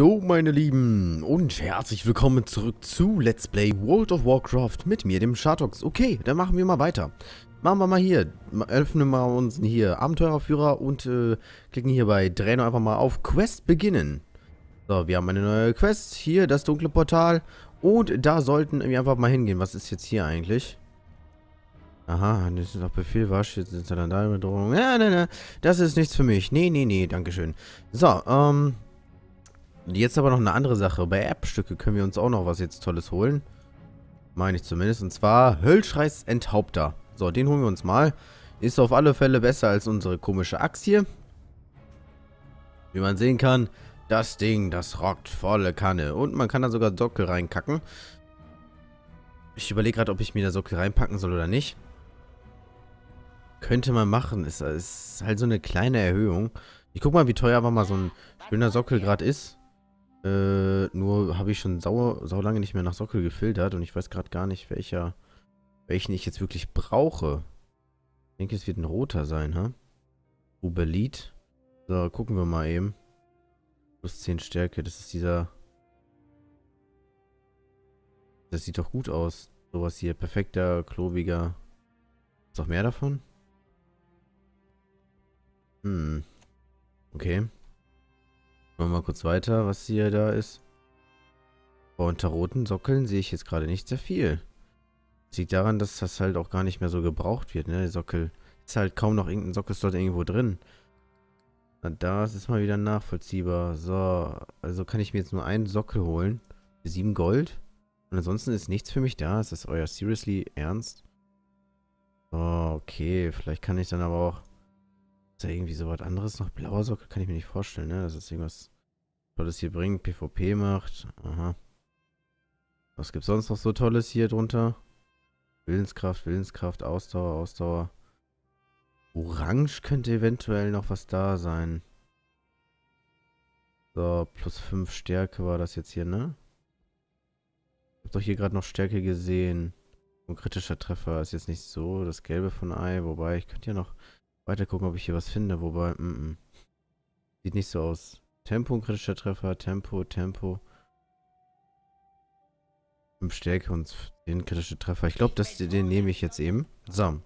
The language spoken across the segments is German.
So, meine Lieben, und herzlich willkommen zurück zu Let's Play World of Warcraft mit mir, dem Shatox. Okay, dann machen wir mal weiter. Machen wir mal hier, öffnen wir uns hier Abenteurerführer und äh, klicken hier bei Draenor einfach mal auf Quest beginnen. So, wir haben eine neue Quest, hier das dunkle Portal und da sollten wir einfach mal hingehen. Was ist jetzt hier eigentlich? Aha, das ist auch Befehl, was? Jetzt sind dann da Bedrohung. Ja, ne, ne, das ist nichts für mich. Nee, nee, nee, dankeschön. So, ähm... Jetzt aber noch eine andere Sache. Bei Erbstücke können wir uns auch noch was jetzt Tolles holen. Meine ich zumindest. Und zwar Höllschreis Enthaupter. So, den holen wir uns mal. Ist auf alle Fälle besser als unsere komische Axt hier. Wie man sehen kann, das Ding, das rockt volle Kanne. Und man kann da sogar Sockel reinkacken. Ich überlege gerade, ob ich mir da Sockel reinpacken soll oder nicht. Könnte man machen. Ist, ist halt so eine kleine Erhöhung. Ich guck mal, wie teuer aber mal so ein schöner Sockel gerade ist. Äh, nur habe ich schon sau, sau lange nicht mehr nach Sockel gefiltert und ich weiß gerade gar nicht, welcher, welchen ich jetzt wirklich brauche. Ich denke, es wird ein roter sein, ha? Uberlit. So, gucken wir mal eben. Plus 10 Stärke, das ist dieser... Das sieht doch gut aus. Sowas hier, perfekter, klobiger. Ist noch mehr davon? Hm. Okay. Machen wir mal kurz weiter, was hier da ist. Oh, unter roten Sockeln sehe ich jetzt gerade nicht sehr viel. Das liegt daran, dass das halt auch gar nicht mehr so gebraucht wird, ne? Der Sockel. Ist halt kaum noch irgendein Sockelslot irgendwo drin. Na, das ist mal wieder nachvollziehbar. So, also kann ich mir jetzt nur einen Sockel holen. Sieben Gold. Und ansonsten ist nichts für mich da. Ist das euer seriously ernst? Oh, okay. Vielleicht kann ich dann aber auch ist da irgendwie so was anderes noch? Blauer Sockel kann ich mir nicht vorstellen, ne? Dass es irgendwas Tolles hier bringt. PvP macht. Aha. Was gibt's sonst noch so Tolles hier drunter? Willenskraft, Willenskraft, Ausdauer, Ausdauer. Orange könnte eventuell noch was da sein. So, plus 5 Stärke war das jetzt hier, ne? Ich hab doch hier gerade noch Stärke gesehen. Ein kritischer Treffer ist jetzt nicht so das Gelbe von Ei, wobei ich könnte ja noch weiter gucken, ob ich hier was finde, wobei, mm -mm. Sieht nicht so aus. Tempo, ein kritischer Treffer, Tempo, Tempo. 5 Stärke und den kritische Treffer. Ich glaube, den nehme ich jetzt eben. So.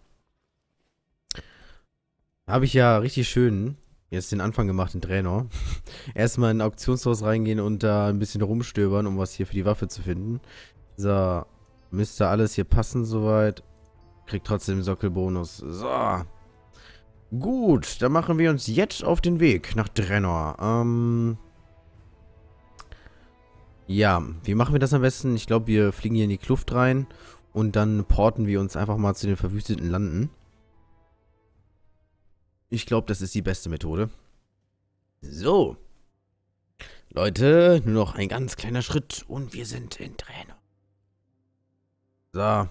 Habe ich ja richtig schön jetzt den Anfang gemacht in Trainer. Erstmal in ein Auktionshaus reingehen und da ein bisschen rumstöbern, um was hier für die Waffe zu finden. So. Müsste alles hier passen soweit. Kriegt trotzdem Sockelbonus. So. Gut, dann machen wir uns jetzt auf den Weg nach Drenor. Ähm... Ja, wie machen wir das am besten? Ich glaube, wir fliegen hier in die Kluft rein und dann porten wir uns einfach mal zu den verwüsteten Landen. Ich glaube, das ist die beste Methode. So. Leute, nur noch ein ganz kleiner Schritt und wir sind in Träne. So.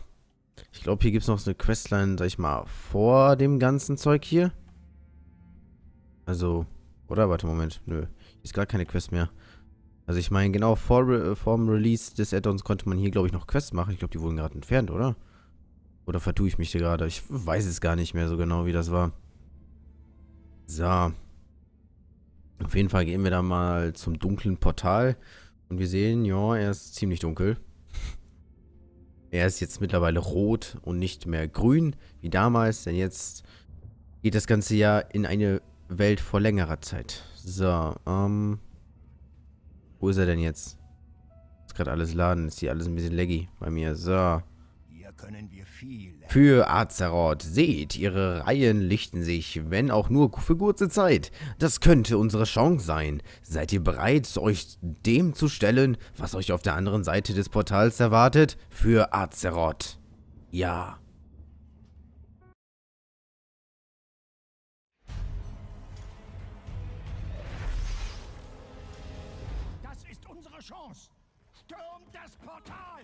Ich glaube, hier gibt es noch so eine Questline, sag ich mal, vor dem ganzen Zeug hier. Also, oder? Warte, Moment. Nö. Hier ist gar keine Quest mehr. Also ich meine, genau vor, Re vor dem Release des Addons konnte man hier, glaube ich, noch Quests machen. Ich glaube, die wurden gerade entfernt, oder? Oder vertue ich mich hier gerade? Ich weiß es gar nicht mehr so genau, wie das war. So. Auf jeden Fall gehen wir da mal zum dunklen Portal. Und wir sehen, ja, er ist ziemlich dunkel. Er ist jetzt mittlerweile rot und nicht mehr grün, wie damals. Denn jetzt geht das Ganze ja in eine Welt vor längerer Zeit. So, ähm... Wo ist er denn jetzt? Ist gerade alles laden. Ist hier alles ein bisschen laggy bei mir. So. Für Azeroth. Seht, ihre Reihen lichten sich, wenn auch nur für kurze Zeit. Das könnte unsere Chance sein. Seid ihr bereit, euch dem zu stellen, was euch auf der anderen Seite des Portals erwartet? Für Azeroth. Ja. Chance. Stürmt das Portal!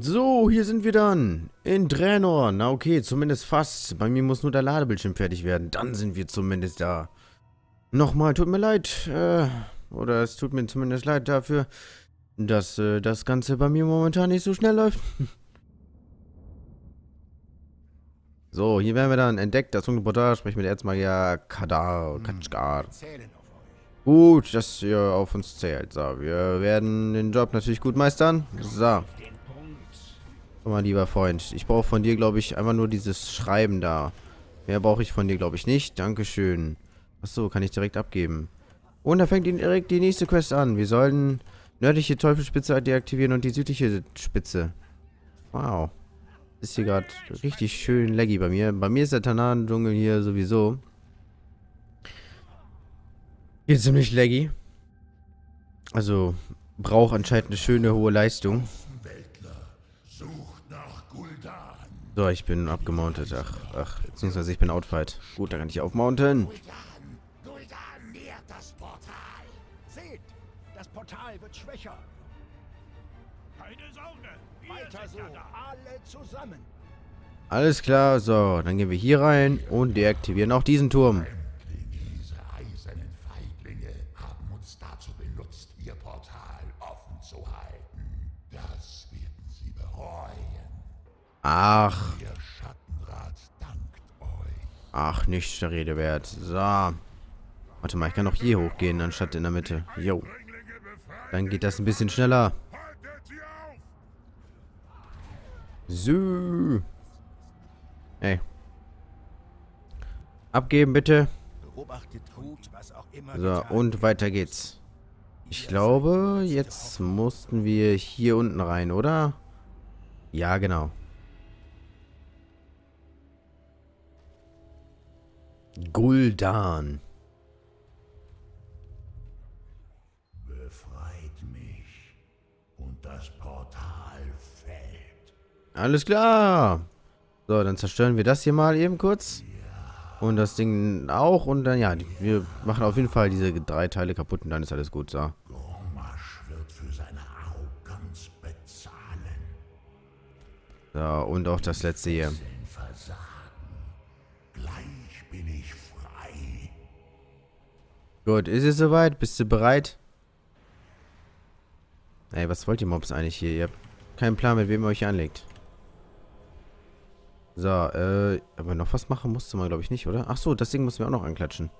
So, hier sind wir dann. In Draenor. Na okay, zumindest fast. Bei mir muss nur der Ladebildschirm fertig werden. Dann sind wir zumindest da. Nochmal, tut mir leid. Äh, oder es tut mir zumindest leid dafür, dass äh, das Ganze bei mir momentan nicht so schnell läuft. so, hier werden wir dann entdeckt. Das Portal. Sprechen mit Erzmagier Kadar. Euch. Gut, dass ihr auf uns zählt. So, wir werden den Job natürlich gut meistern. So. Mal, lieber Freund. Ich brauche von dir, glaube ich, einfach nur dieses Schreiben da. Mehr brauche ich von dir, glaube ich, nicht. Dankeschön. Achso, kann ich direkt abgeben. Und da fängt direkt die nächste Quest an. Wir sollten nördliche Teufelsspitze deaktivieren und die südliche Spitze. Wow. Ist hier gerade richtig schön laggy bei mir. Bei mir ist der Tanaren-Dschungel hier sowieso. Hier ziemlich laggy. Also, braucht anscheinend eine schöne hohe Leistung. So, ich bin abgemountet. Ach, ach, beziehungsweise ich bin outfight. Gut, dann kann ich aufmounten. Guldan. Guldan nähert das Portal. Seht, das Portal wird schwächer. Keine Sorge. Weiter so. Alle zusammen. Alles klar, so, dann gehen wir hier rein und deaktivieren auch diesen Turm. Diese eisernen Feiglinge haben uns dazu benutzt, ihr Portal offen zu halten. Das werden sie bereuen. Ach, ach, nicht der Rede wert. So. Warte mal, ich kann auch hier hochgehen, anstatt in der Mitte. Jo. Dann geht das ein bisschen schneller. So. Ey. Abgeben bitte. So, und weiter geht's. Ich glaube, jetzt mussten wir hier unten rein, oder? Ja, genau. Guldan. Befreit mich. Und das Portal fällt. Alles klar. So, dann zerstören wir das hier mal eben kurz. Und das Ding auch. Und dann, ja, wir machen auf jeden Fall diese drei Teile kaputt und dann ist alles gut. So. So, und auch das letzte hier. Gut, ist es soweit? Bist du bereit? Ey, was wollt ihr Mobs eigentlich hier? Ihr habt keinen Plan, mit wem ihr euch anlegt. So, äh, aber noch was machen musste man, glaube ich, nicht, oder? Ach so, das Ding müssen wir auch noch anklatschen.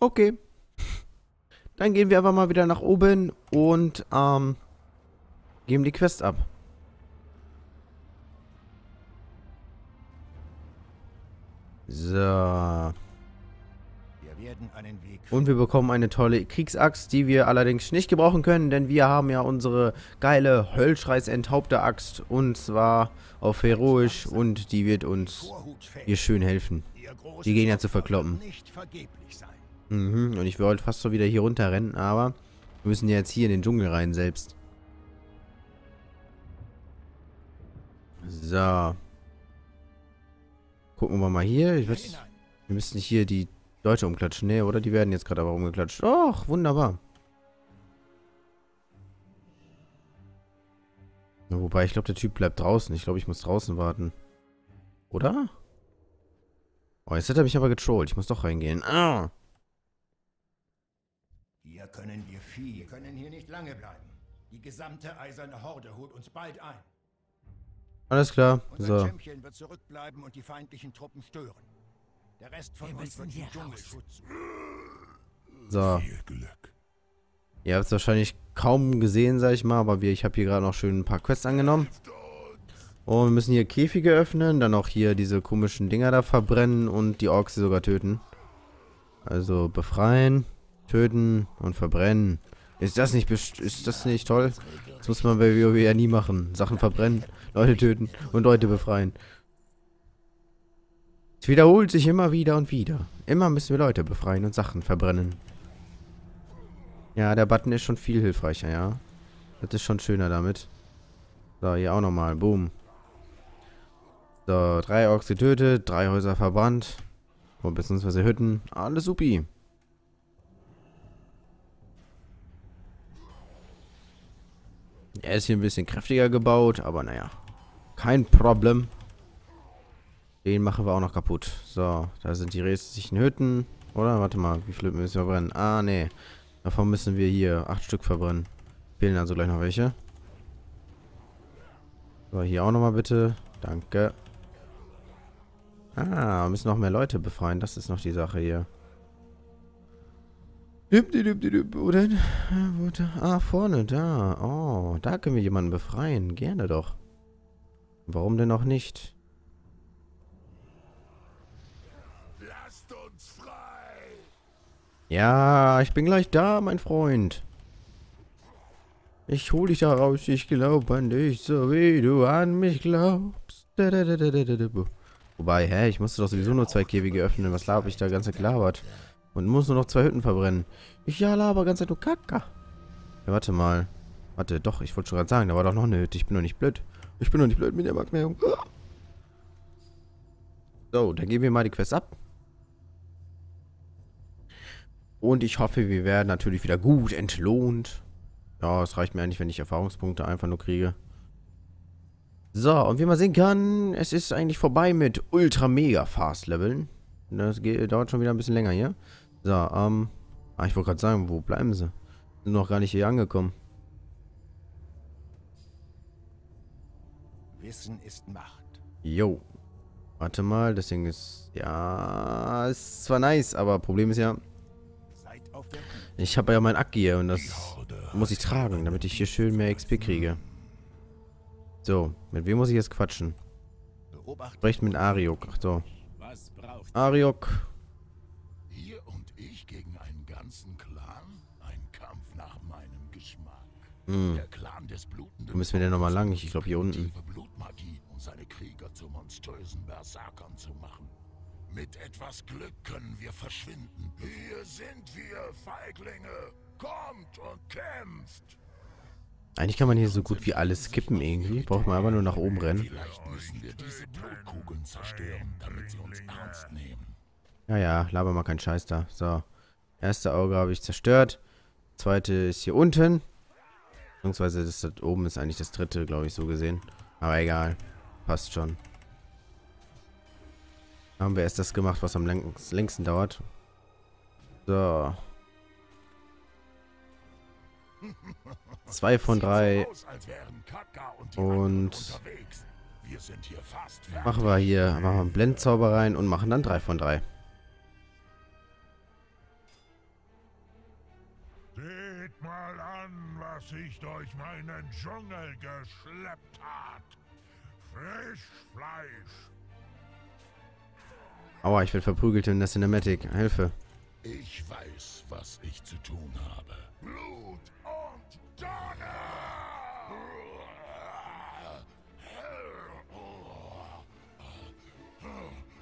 Okay. Dann gehen wir einfach mal wieder nach oben und, ähm, geben die Quest ab. So. Und wir bekommen eine tolle Kriegsaxt, die wir allerdings nicht gebrauchen können, denn wir haben ja unsere geile Höllschreis enthaupter Axt und zwar auf heroisch und die wird uns hier schön helfen. Die gehen ja zu verkloppen. Nicht vergeblich sein. Mhm, und ich wollte fast so wieder hier runterrennen, aber wir müssen ja jetzt hier in den Dschungel rein selbst. So. Gucken wir mal hier. Ich weiß, wir müssen hier die Leute umklatschen. Ne, oder? Die werden jetzt gerade aber umgeklatscht. Och, wunderbar. Wobei, ich glaube, der Typ bleibt draußen. Ich glaube, ich muss draußen warten. Oder? Oh, jetzt hat er mich aber getrollt. Ich muss doch reingehen. Ah. Können wir viel. Wir können hier nicht lange bleiben. Die gesamte eiserne Horde holt uns bald ein. Alles klar. Unser So. Champion wird zurückbleiben und die feindlichen Truppen stören. Der Rest von uns wird den Dschungelschutz. So. Viel Glück. Ihr habt es wahrscheinlich kaum gesehen, sag ich mal, aber wir, ich habe hier gerade noch schön ein paar Quests angenommen. Und wir müssen hier Käfige öffnen, dann auch hier diese komischen Dinger da verbrennen und die Orks sogar töten. Also befreien, töten und verbrennen. Ist das nicht ist das nicht toll? Das muss man bei WoW ja nie machen. Sachen verbrennen, Leute töten und Leute befreien. Es wiederholt sich immer wieder und wieder. Immer müssen wir Leute befreien und Sachen verbrennen. Ja, der Button ist schon viel hilfreicher, ja. Das ist schon schöner damit. So, hier auch nochmal. Boom. So, drei Orks getötet, drei Häuser verbrannt. Beziehungsweise Hütten. Alles supi. Er ist hier ein bisschen kräftiger gebaut, aber naja. Kein Problem. Den machen wir auch noch kaputt. So, da sind die restlichen Hütten. Oder? Warte mal, wie viele müssen wir verbrennen? Ah, nee. Davon müssen wir hier acht Stück verbrennen. Fehlen also gleich noch welche. So, hier auch nochmal bitte. Danke. Ah, müssen noch mehr Leute befreien. Das ist noch die Sache hier. Wo denn? Ah, vorne, da. Oh, da können wir jemanden befreien. Gerne doch. Warum denn auch nicht? Lasst uns frei! Ja, ich bin gleich da, mein Freund. Ich hol dich da raus, ich glaube an dich, so wie du an mich glaubst. Wobei, hä, ich musste doch sowieso nur zwei Käfige öffnen. Was laber ich da ganz gelabert? Und muss nur noch zwei Hütten verbrennen. Ich ja laber ganz nur Kacke. Ja, warte mal. Warte, doch, ich wollte schon gerade sagen, da war doch noch eine Hütte. Ich bin doch nicht blöd. Ich bin doch nicht blöd mit der Magneum. So, dann geben wir mal die Quest ab. Und ich hoffe, wir werden natürlich wieder gut entlohnt. Ja, es reicht mir eigentlich, wenn ich Erfahrungspunkte einfach nur kriege. So, und wie man sehen kann, es ist eigentlich vorbei mit Ultra Mega Fast Leveln. Das geht, dauert schon wieder ein bisschen länger hier. So, ähm. Ah, ich wollte gerade sagen, wo bleiben sie? Sind noch gar nicht hier angekommen. Wissen ist Macht. Jo. Warte mal, das Ding ist... Ja, ist zwar nice, aber Problem ist ja... Ich habe ja mein Akgier und das muss ich tragen, damit ich hier schön mehr XP kriege. So, mit wem muss ich jetzt quatschen? Sprecht mit Ariok. Ach so. Ariok. Hm. Der Clan des blutenden Wo müssen wir denn nochmal lang? Ich glaube hier unten. Blutmagie, um seine Krieger zu monströsen Berserkern zu machen. Mit etwas Glück können wir verschwinden. Hier sind wir, Feiglinge. Kommt und kämpft. Eigentlich kann man hier so gut wie alles skippen irgendwie. Braucht man aber nur nach oben rennen. Vielleicht müssen wir diese Blutkugeln zerstören, damit sie uns ernst nehmen. Ja, ja, laber mal keinen Scheiß da. So. Erste Auge habe ich zerstört. Zweite ist hier unten. Beziehungsweise das da oben ist eigentlich das dritte, glaube ich, so gesehen. Aber egal. Passt schon. Haben wir erst das gemacht, was am längst, längsten dauert. So. Zwei von drei. Und. Machen wir hier, machen wir einen Blendzauber rein und machen dann drei von drei. Seht mal an, was ich durch meinen Dschungel geschleppt hat. Frischfleisch. Aua, ich werde verprügelt in der Cinematic. Hilfe. Ich weiß, was ich zu tun habe. Blut und Donner!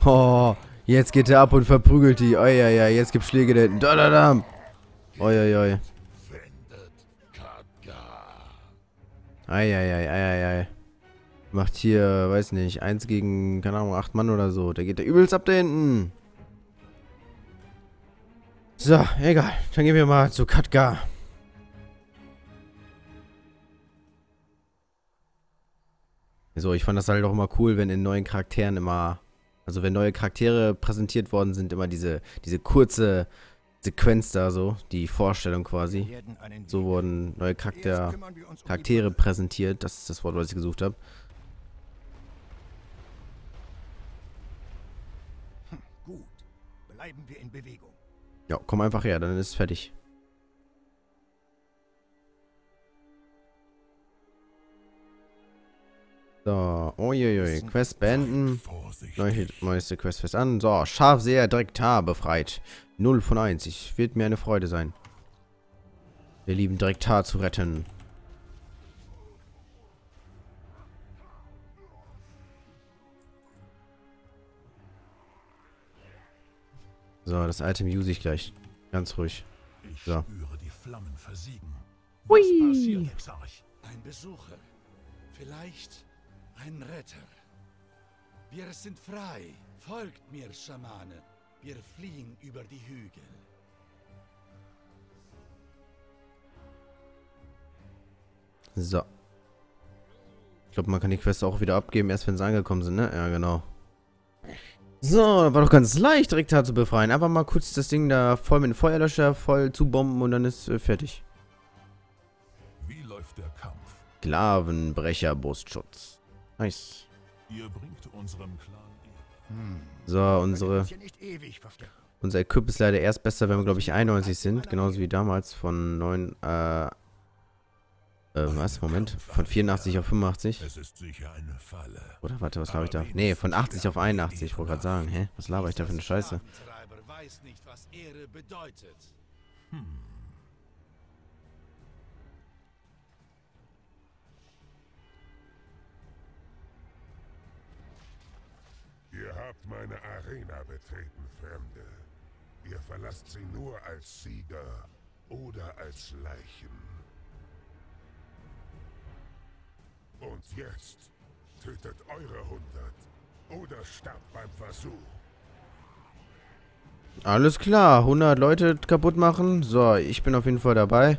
Oh, jetzt geht er ab und verprügelt die. Oi, oi, oi, jetzt gibt's Schläge da hinten. Da, da, da. Oi, oi, oi. Ei, ei, ei, ei, ei, ei. Macht hier, weiß nicht, eins gegen, keine Ahnung, acht Mann oder so. Der geht da übelst ab da hinten. So, egal. Dann gehen wir mal zu Katka. So, ich fand das halt auch immer cool, wenn in neuen Charakteren immer, also wenn neue Charaktere präsentiert worden sind, immer diese, diese kurze Sequenz da so, die Vorstellung quasi. So wurden neue Charakter, Charaktere präsentiert. Das ist das Wort, was ich gesucht habe. Gut. Bleiben wir in Bewegung. Ja, komm einfach her, dann ist es fertig. So, uiuiui, Quest beenden. Neue, neueste Quest fest an. So, Schafseher Drektar befreit. 0 von 1. Ich wird mir eine Freude sein. Wir lieben Drektar zu retten. So, das Item use ich gleich. Ganz ruhig. Ich So. spüre die Flammen versiegen. Hui. Was passiert, Exarch? Ein Besucher. Vielleicht ein Retter. Wir sind frei. Folgt mir, Schamane. Wir fliehen über die Hügel. So. Ich glaube, man kann die Quest auch wieder abgeben, erst wenn sie angekommen sind, ne? Ja, genau. So, war doch ganz leicht, direkt da zu befreien. Einfach mal kurz das Ding da voll mit dem Feuerlöscher voll zubomben und dann ist äh, fertig. Wie läuft der Kampf? Sklavenbrecher Brustschutz. Nice. Ihr bringt unserem Clan. So, unsere, unser Equip ist leider erst besser, wenn wir, glaube ich, 91 sind. Genauso wie damals von 9, äh, äh, was? Moment. Von 84 auf 85. Es ist sicher eine Falle. Oder warte, was laber ich da? Nee, von 80 auf 81. Ich wollte gerade sagen, hä? Was laber ich da für eine Scheiße? Sklaventreiber Ihr habt meine Arena betreten, Fremde. Ihr verlasst sie nur als Sieger oder als Leichen. Und jetzt tötet eure hundert oder sterbt beim Versuch. Alles klar, 100 Leute kaputt machen. So, ich bin auf jeden Fall dabei.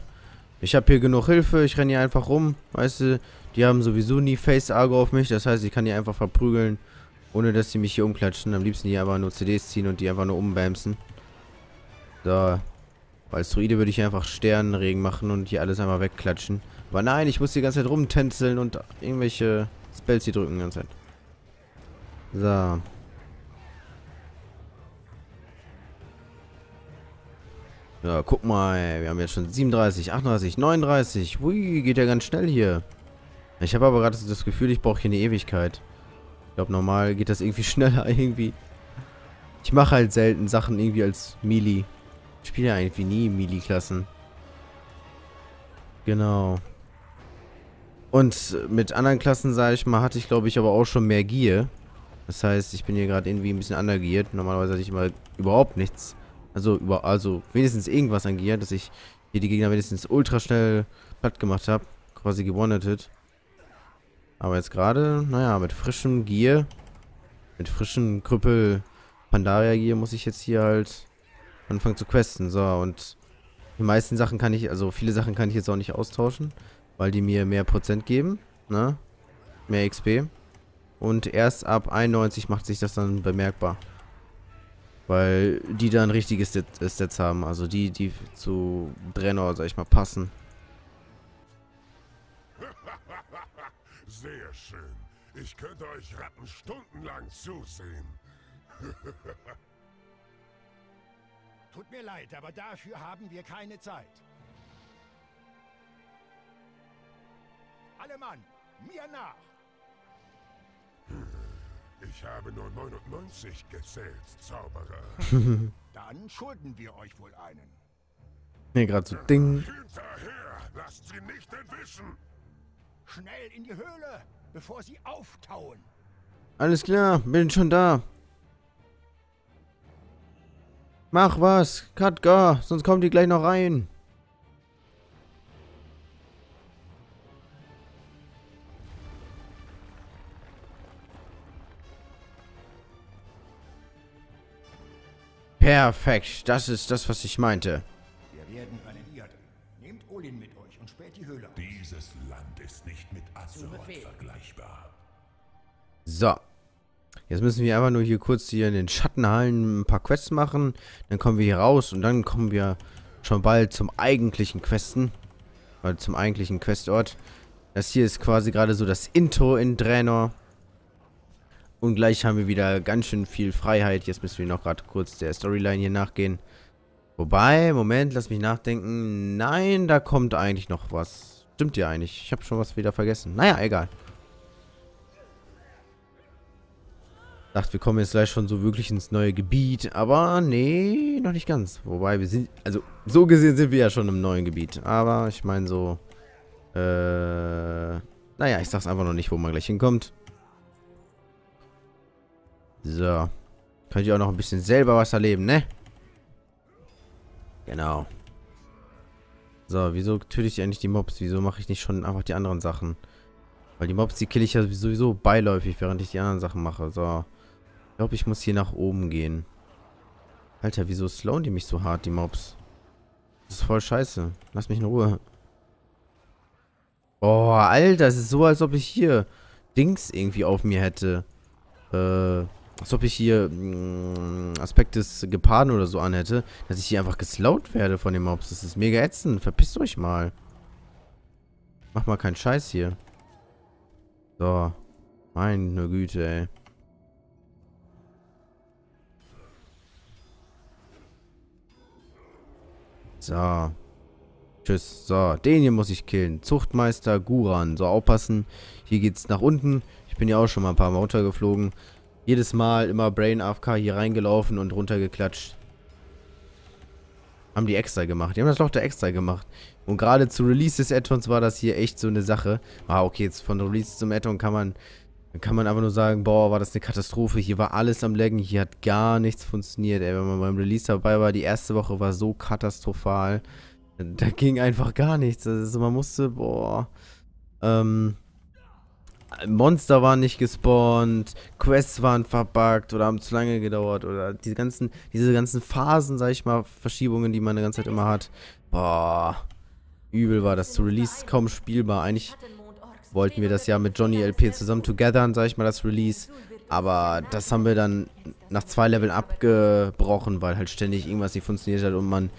Ich habe hier genug Hilfe, ich renne hier einfach rum. Weißt du, die haben sowieso nie Face-Argo auf mich. Das heißt, ich kann die einfach verprügeln, ohne dass sie mich hier umklatschen. Am liebsten die einfach nur CDs ziehen und die einfach nur umbamsen. So. Als Druide würde ich hier einfach Sternenregen machen und hier alles einmal wegklatschen. Aber nein, ich muss die ganze Zeit rumtänzeln und irgendwelche Spells hier drücken die ganze Zeit. So. Ja, guck mal, wir haben jetzt schon 37, 38, 39. Hui, geht ja ganz schnell hier. Ich habe aber gerade das Gefühl, ich brauche hier eine Ewigkeit. Ich glaube, normal geht das irgendwie schneller irgendwie. Ich mache halt selten Sachen irgendwie als Melee. Ich spiele ja eigentlich nie Melee-Klassen. Genau. Und mit anderen Klassen, sage ich mal, hatte ich glaube ich aber auch schon mehr Gier. Das heißt, ich bin hier gerade irgendwie ein bisschen undergeared. Normalerweise hatte ich immer überhaupt nichts. Also, über, also wenigstens irgendwas an Gear, dass ich hier die Gegner wenigstens ultra schnell platt gemacht habe. Quasi gewonnetet. Aber jetzt gerade, naja, mit frischem Gear, mit frischem Krüppel Pandaria Gear muss ich jetzt hier halt anfangen zu questen. So, und die meisten Sachen kann ich, also viele Sachen kann ich jetzt auch nicht austauschen, weil die mir mehr Prozent geben, ne? Mehr XP. Und erst ab 91 macht sich das dann bemerkbar. Weil die dann richtige Stat Stats haben. Also die, die zu Draenor, sag ich mal, passen. Sehr schön. Ich könnte euch Ratten stundenlang zusehen. Tut mir leid, aber dafür haben wir keine Zeit. Alle Mann, mir nach! Ich habe nur 99 gezählt, Zauberer. Dann schulden wir euch wohl einen. Mir gerade so Ding. Hinterher! Lasst sie nicht entwischen! Schnell in die Höhle, bevor sie auftauen. Alles klar, bin schon da. Mach was, Katka, sonst kommen die gleich noch rein. Perfekt, das ist das, was ich meinte. Azeroth vergleichbar. So. Jetzt müssen wir einfach nur hier kurz hier in den Schattenhallen ein paar Quests machen. Dann kommen wir hier raus und dann kommen wir schon bald zum eigentlichen Questen. Oder zum eigentlichen Questort. Das hier ist quasi gerade so das Intro in Draenor. Und gleich haben wir wieder ganz schön viel Freiheit. Jetzt müssen wir noch gerade kurz der Storyline hier nachgehen. Wobei, Moment, lass mich nachdenken. Nein, da kommt eigentlich noch was. Stimmt ja eigentlich. Ich habe schon was wieder vergessen. Naja, egal. dachte, wir kommen jetzt gleich schon so wirklich ins neue Gebiet. Aber nee, noch nicht ganz. Wobei wir sind, also so gesehen sind wir ja schon im neuen Gebiet. Aber ich meine so, äh, naja, ich sag's einfach noch nicht, wo man gleich hinkommt. So. Könnt ihr auch noch ein bisschen selber was erleben, ne? Genau. So, wieso töte ich eigentlich die Mobs? Wieso mache ich nicht schon einfach die anderen Sachen? Weil die Mobs, die kill ich ja sowieso beiläufig, während ich die anderen Sachen mache. So. Ich glaube, ich muss hier nach oben gehen. Alter, wieso slowen die mich so hart, die Mobs? Das ist voll scheiße. Lass mich in Ruhe. Oh, Alter, es ist so, als ob ich hier Dings irgendwie auf mir hätte. Äh, als ob ich hier mh, mm, Aspekt des Geparden oder so anhätte, dass ich hier einfach geslowt werde von den Mobs. Das ist mega ätzend. Verpisst euch mal. Mach mal keinen Scheiß hier. So. Meine Güte, ey. So. Tschüss. So, den hier muss ich killen. Zuchtmeister Guran. So, aufpassen. Hier geht's nach unten. Ich bin ja auch schon mal ein paar Mal runtergeflogen. Jedes Mal immer Brain AFK hier reingelaufen und runtergeklatscht. Haben die extra gemacht. Die haben das Loch da extra gemacht. Und gerade zu Release des Addons war das hier echt so eine Sache. Ah, okay, jetzt von Release zum Addon kann man, kann man einfach nur sagen, boah, war das eine Katastrophe. Hier war alles am Laggen, hier hat gar nichts funktioniert. Ey, wenn man beim Release dabei war, die erste Woche war so katastrophal. Da ging einfach gar nichts. Also man musste, boah, ähm, Monster waren nicht gespawnt, Quests waren verbuggt oder haben zu lange gedauert oder diese ganzen, diese ganzen Phasen, sag ich mal, Verschiebungen, die man die ganze Zeit immer hat. Boah, übel war das zu Release kaum spielbar. Eigentlich wollten wir das ja mit Johnny LP zusammen togethern, sag ich mal, das Release. Aber das haben wir dann nach zwei Leveln abgebrochen, weil halt ständig irgendwas nicht funktioniert hat und man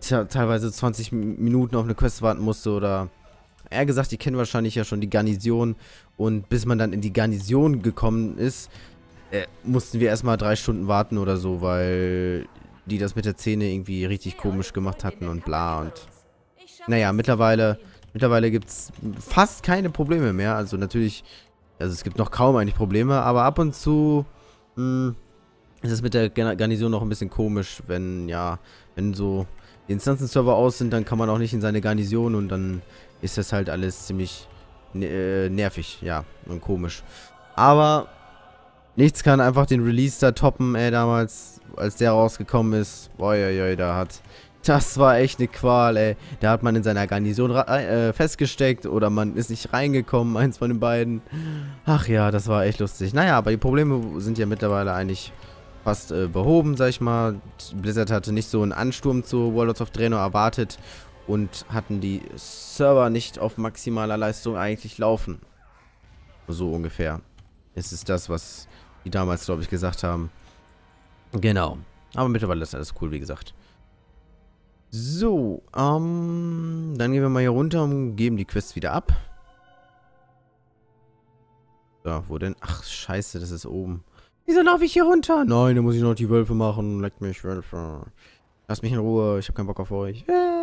teilweise 20 Minuten auf eine Quest warten musste oder eher gesagt, die kennen wahrscheinlich ja schon die Garnison. Und bis man dann in die Garnison gekommen ist, äh, mussten wir erstmal drei Stunden warten oder so, weil die das mit der Szene irgendwie richtig komisch gemacht hatten und bla und... Naja, mittlerweile, mittlerweile gibt es fast keine Probleme mehr. Also natürlich, also es gibt noch kaum eigentlich Probleme, aber ab und zu mh, hm, ist es mit der Garnison noch ein bisschen komisch, wenn, ja, wenn so die Instanzenserver aus sind, dann kann man auch nicht in seine Garnison und dann ist das halt alles ziemlich äh, nervig, ja, und komisch. Aber nichts kann einfach den Release da toppen, ey, damals, als der rausgekommen ist. Boah, da hat... Das war echt eine Qual, ey. Da hat man in seiner Garnison äh, festgesteckt oder man ist nicht reingekommen, eins von den beiden. Ach ja, das war echt lustig. Naja, aber die Probleme sind ja mittlerweile eigentlich fast äh, behoben, sag ich mal. Blizzard hatte nicht so einen Ansturm zu Warlords of Draenor erwartet und hatten die Server nicht auf maximaler Leistung eigentlich laufen. So ungefähr. Es ist das, was die damals, glaube ich, gesagt haben. Genau. Aber mittlerweile ist alles cool, wie gesagt. So, ähm, dann gehen wir mal hier runter und geben die Quest wieder ab. So, wo denn? Ach, scheiße, das ist oben. Wieso laufe ich hier runter? Nein, da muss ich noch die Wölfe machen. Leck mich, Wölfe. Lass mich in Ruhe, ich habe keinen Bock auf euch. Äh.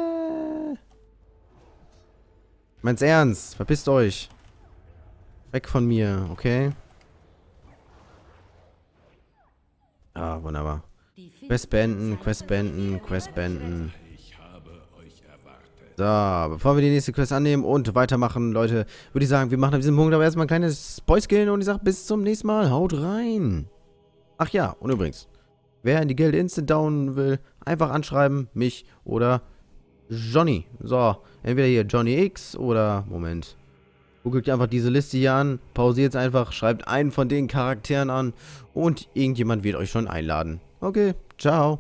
Meins ernst. Verpisst euch. Weg von mir, okay? Ah, wunderbar. Quest beenden, Quest beenden, Quest beenden. So, bevor wir die nächste Quest annehmen und weitermachen, Leute, würde ich sagen, wir machen an diesem Punkt aber erstmal ein kleines Boyskin und ich sage bis zum nächsten Mal. Haut rein. Ach ja, und übrigens, wer in die Gilde Instant down will, einfach anschreiben, mich oder Johnny. So, entweder hier Johnny X oder, Moment. Googelt einfach diese Liste hier an, pausiert es einfach, schreibt einen von den Charakteren an und irgendjemand wird euch schon einladen. Okay, ciao.